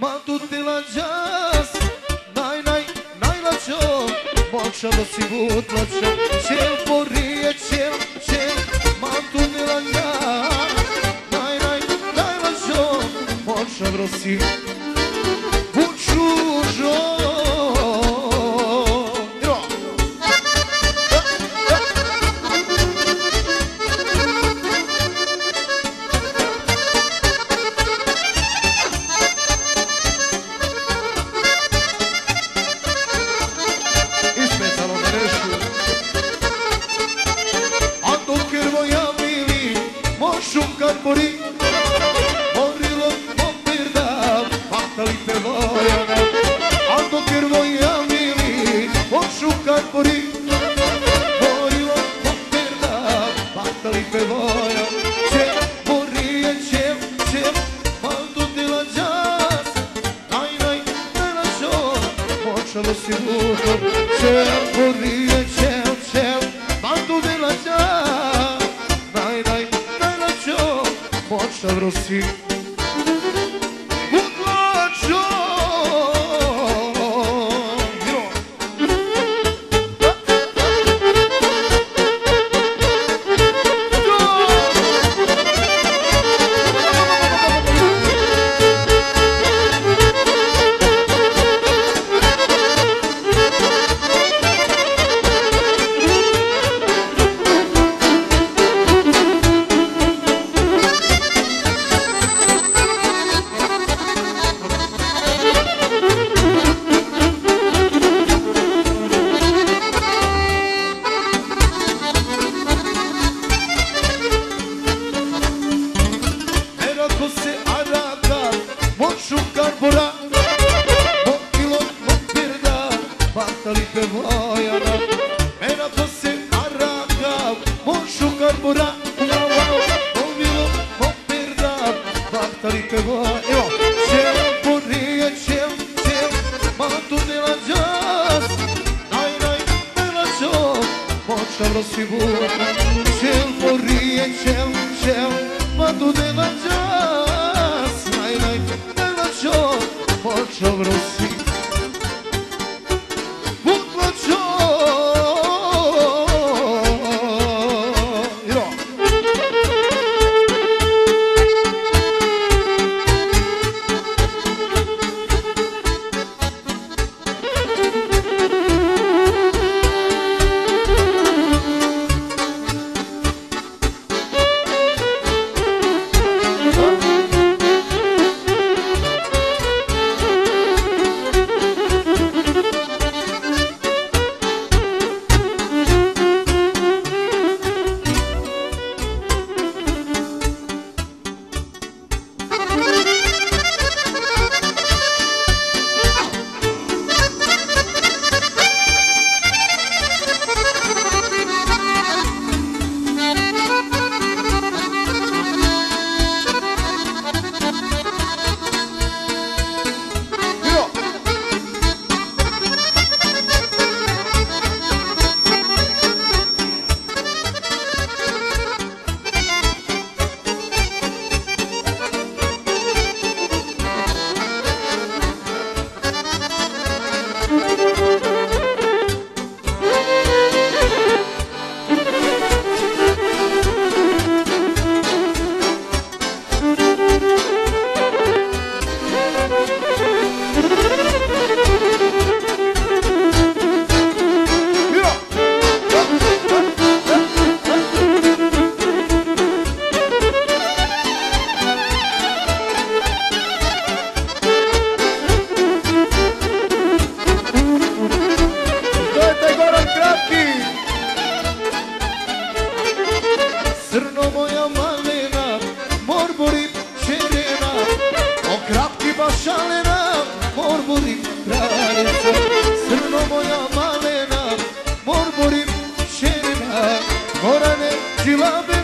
ma tutte la jazz Naj, naj, najlačo Močalo si vutlačo Čel porije, čel, čel Ma tutte la jazz Naj, naj, najlačo Močalo si patali te vojana. A dok Hrvoja mili, mošu karbori, morilo popirda, patali te vojana. Čel, morije, čel, čel, maltu ti la džas, Naj, naj, naj na žor, počelo si luto, čel, porije, čel, čel, bandu de la čas. Naj, naj, naj na žor, počelo si Utlačo! Moću karbura Mokilo, mokirda, batali pe vojana Erako se araka, moću karbura Mokilo, mokirda, batali pe vojana Evo, čel, porije, čel, čel, matu dela džas Naj, naj, porije, čel, čel, dela džas We love it.